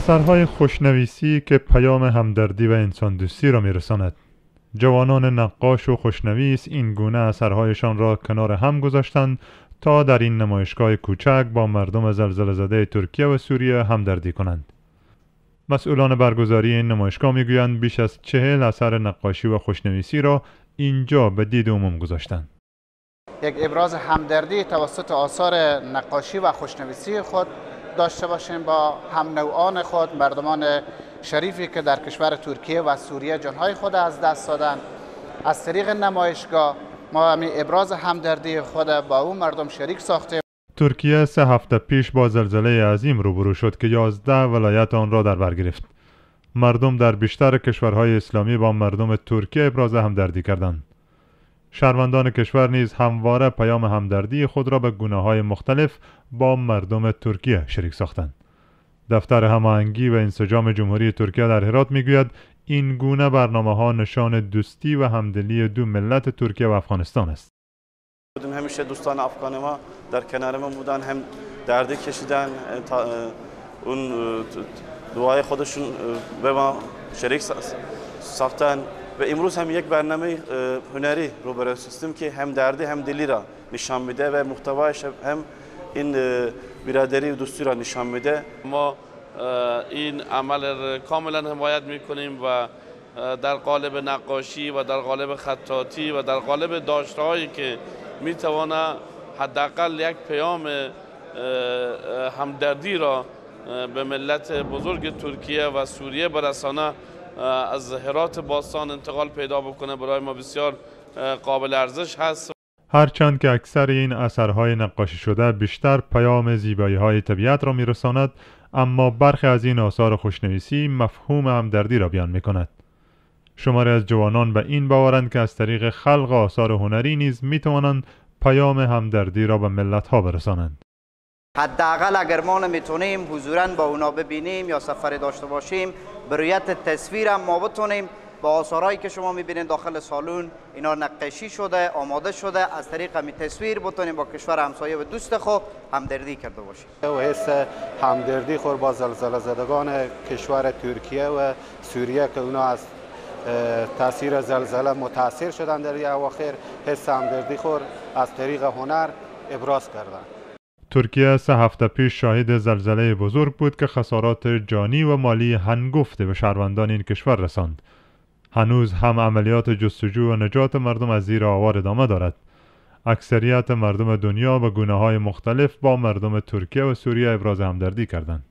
اثرهای خوشنویسی که پیام همدردی و انسان دوستی را میرساند. جوانان نقاش و خوشنویس این گونه اثرهایشان را کنار هم گذاشتند تا در این نمایشگاه کوچک با مردم زلزله زده ترکیه و سوریه همدردی کنند. مسئولان برگزاری این نمایشگاه می‌گویند بیش از چهل اثر نقاشی و خوشنویسی را اینجا به دید عموم گذاشتند. یک ابراز همدردی توسط آثار نقاشی و خوشنویسی خود داشته باشیم با هم نوعان خود مردمان شریفی که در کشور ترکیه و سوریه جانهای خود از دست دادن. از طریق نمایشگاه ما همین ابراز همدردی خود با اون مردم شریک ساختیم. ترکیه سه هفته پیش با زلزله عظیم روبرو شد که یازده ولایت آن را در بر گرفت. مردم در بیشتر کشورهای اسلامی با مردم ترکیه ابراز همدردی کردند. شهروندان کشور نیز همواره پیام همدردی خود را به گونه های مختلف با مردم ترکیه شریک ساختند. دفتر هماهنگی و انسجام جمهوری ترکیه در هرات می‌گوید این گونه برنامه ها نشان دوستی و همدلی دو ملت ترکیه و افغانستان است. همیشه دوستان افغان ما در کنار ما بودن هم دردی کشیدن اون دعای خودشون به ما شریک ساختن و امروز هم یک برنامه هنری رو برای سیستم که هم دردی هم دلی را نشان میده و محتوایش هم این برادری و دوستی را نشان میده ما این عمل کاملا حمایت می‌کنیم و در قالب نقاشی و در قالب خطاطی و در قالب داشته که می‌توانه حداقل یک پیام همدردی را به ملت بزرگ ترکیه و سوریه برسانه از هرات باستان انتقال پیدا بکنه برای ما بسیار قابل ارزش هست هرچند که اکثر این اثرهای نقاشی شده بیشتر پیام زیبایی های طبیعت را میرساند اما برخی از این آثار خوشنویسی مفهوم همدردی را بیان می کند. شماری از جوانان به این باورند که از طریق خلق آثار هنری نیز می توانند پیام همدردی را به ملت ها برسانند. حداقل اگر ما نمی‌تونیم حضورا با اونا ببینیم یا سفر داشته باشیم برویت تصویر هم ما بتونیم با آثارهایی که شما می‌بینید داخل سالون اینا نقاشی شده آماده شده از طریق می تصویر بتونیم با کشور همسایه و دوست خود همدردی کرده باشیم. و حس همدردی خور با زلزله زدگان کشور ترکیه و سوریه که اونا از تاثیر زلزله متاثر شدن در اواخر حس همدردی خور از طریق هنر ابراز کردن. ترکیه سه هفته پیش شاهد زلزله بزرگ بود که خسارات جانی و مالی هنگفته به شهروندان این کشور رساند. هنوز هم عملیات جستجو و نجات مردم از زیر آوار ادامه دارد. اکثریت مردم دنیا به گونه های مختلف با مردم ترکیه و سوریه ابراز همدردی کردند.